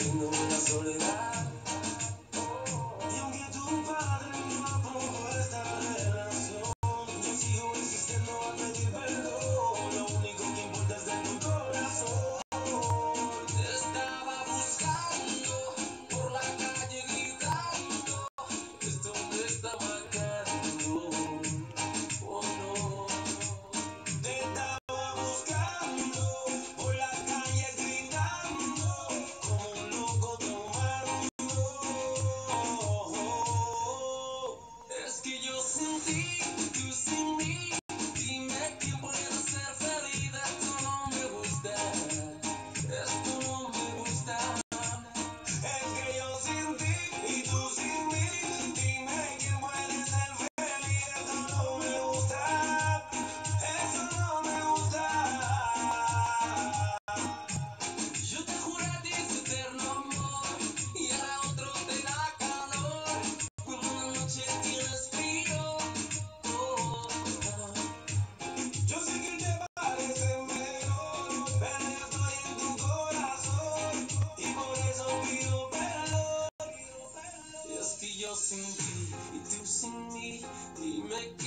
Tengo una soledad. you're singing, you do sing me, you make